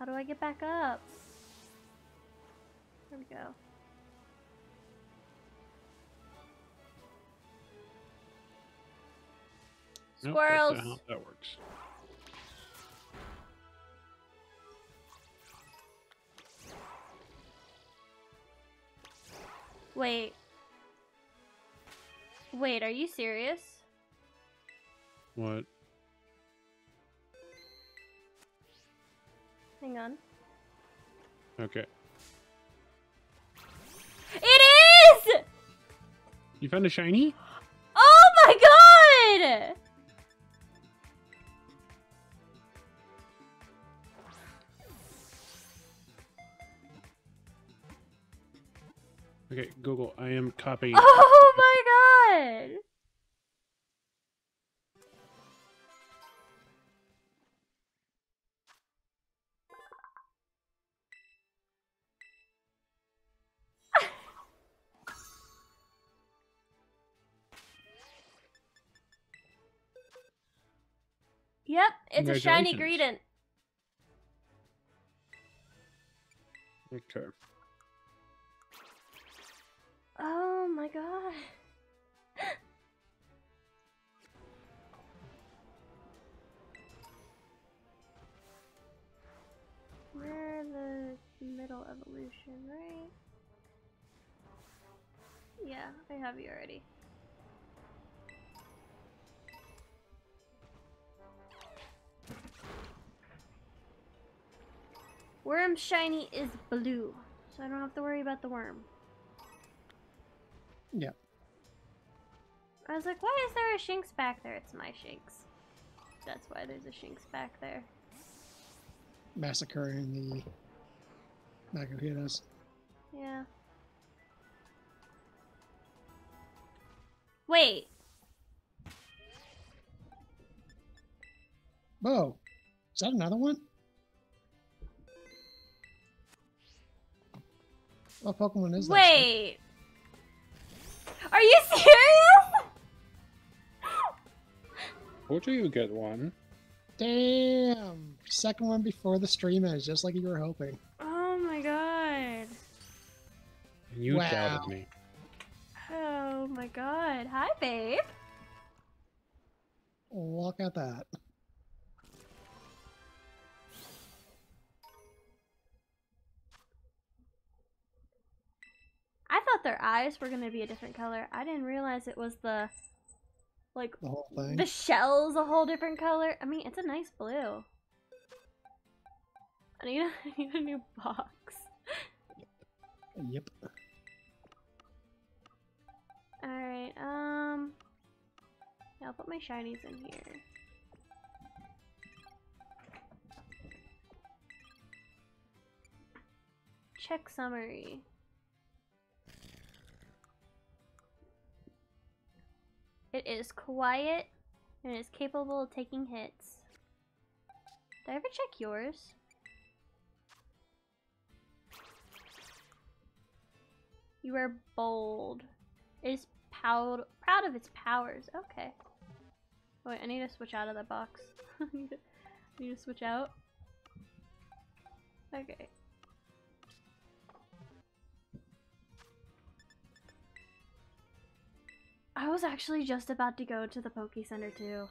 How do I get back up? There we go. Nope, Squirrels. that's not how that works. Wait. Wait, are you serious? What? Hang on. Okay. It is! You found a shiny? Oh my god! Okay, Google. I am copying. Oh my god! Yep, it's a shiny. Greedent. Okay. Oh my god. We're the middle evolution, right? Yeah, I have you already. Worm shiny is blue, so I don't have to worry about the worm. Yeah. I was like, why is there a Shinx back there? It's my Shinx. That's why there's a Shinx back there. Massacring the Magohidas. Yeah. Wait. Whoa. Is that another one? What Pokemon is that? Wait. Are you serious? Told do you get one. Damn! Second one before the stream ends, just like you were hoping. Oh my god. And you Wow. doubted me. Oh my god. Hi, babe. Look at that. Thought their eyes were gonna be a different color. I didn't realize it was the like The whole thing. the shell's a whole different color. I mean, it's a nice blue. I need a, I need a new box. Yep. Alright, um yeah, I'll put my shinies in here. Check summary. It is quiet and is capable of taking hits. Did I ever check yours? You are bold. It is proud proud of its powers. Okay. Wait, I need to switch out of the box. I need to, I need to switch out. Okay. I was actually just about to go to the Poke Center too.